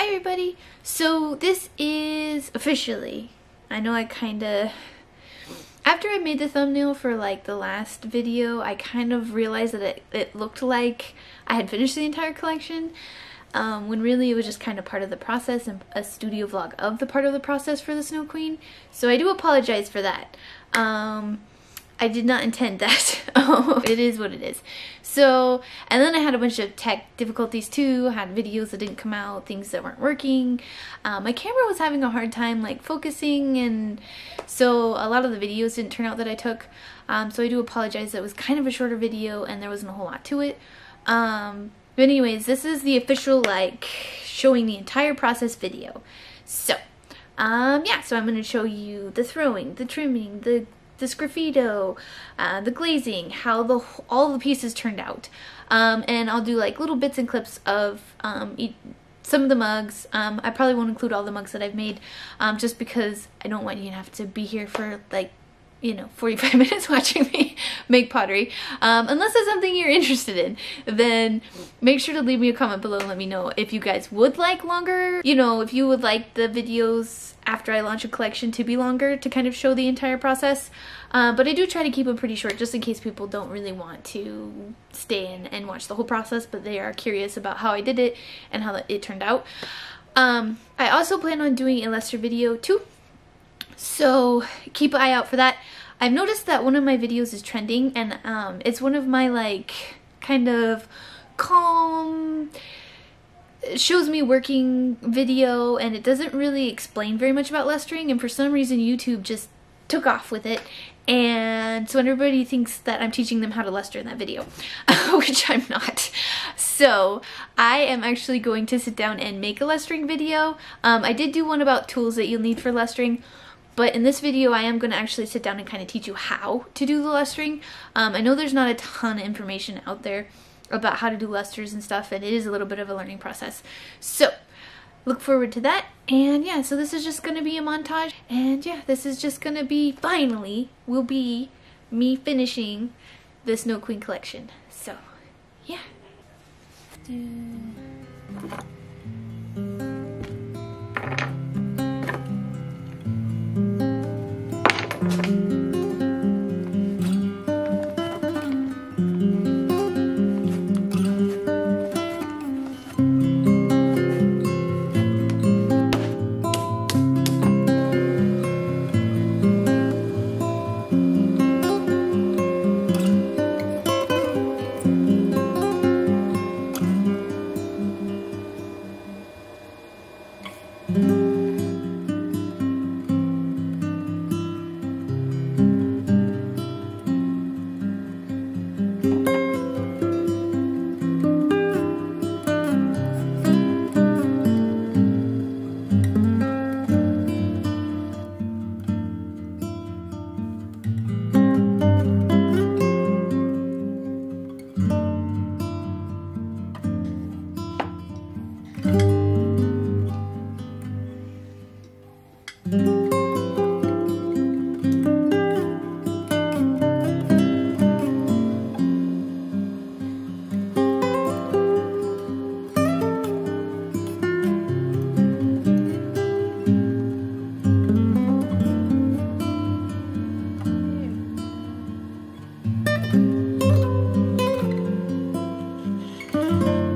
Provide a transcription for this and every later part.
Hi everybody! So this is officially, I know I kinda, after I made the thumbnail for like the last video, I kind of realized that it, it looked like I had finished the entire collection. Um, when really it was just kind of part of the process and a studio vlog of the part of the process for the Snow Queen. So I do apologize for that. Um, I did not intend that. it is what it is. So, and then I had a bunch of tech difficulties too. I had videos that didn't come out, things that weren't working. Um, my camera was having a hard time like focusing and so a lot of the videos didn't turn out that I took. Um, so I do apologize. It was kind of a shorter video and there wasn't a whole lot to it. Um, but anyways, this is the official like showing the entire process video. So, um, yeah, so I'm going to show you the throwing, the trimming, the the sgraffito, uh, the glazing, how the all the pieces turned out. Um, and I'll do like little bits and clips of um, some of the mugs. Um, I probably won't include all the mugs that I've made um, just because I don't want you to have to be here for like you know 45 minutes watching me make pottery. Um, unless it's something you're interested in then make sure to leave me a comment below and let me know if you guys would like longer you know if you would like the videos after I launch a collection to be longer to kind of show the entire process. Uh, but I do try to keep them pretty short just in case people don't really want to stay in and watch the whole process but they are curious about how I did it and how it turned out. Um, I also plan on doing a luster video too. So keep an eye out for that. I've noticed that one of my videos is trending and um, it's one of my like kind of calm shows me working video and it doesn't really explain very much about lustering and for some reason YouTube just took off with it and so everybody thinks that I'm teaching them how to luster in that video, which I'm not. So I am actually going to sit down and make a lustering video. Um, I did do one about tools that you'll need for lustering, but in this video, I am going to actually sit down and kind of teach you how to do the lustering. Um, I know there's not a ton of information out there about how to do lusters and stuff, and it is a little bit of a learning process. So, look forward to that. And yeah, so this is just going to be a montage. And yeah, this is just going to be, finally, will be me finishing the Snow Queen collection. So, yeah. So you.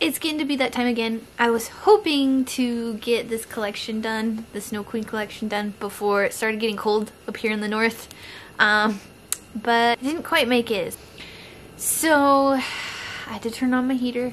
It's getting to be that time again. I was hoping to get this collection done, the Snow Queen collection done before it started getting cold up here in the north. Um, but didn't quite make it. So I had to turn on my heater